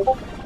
情况。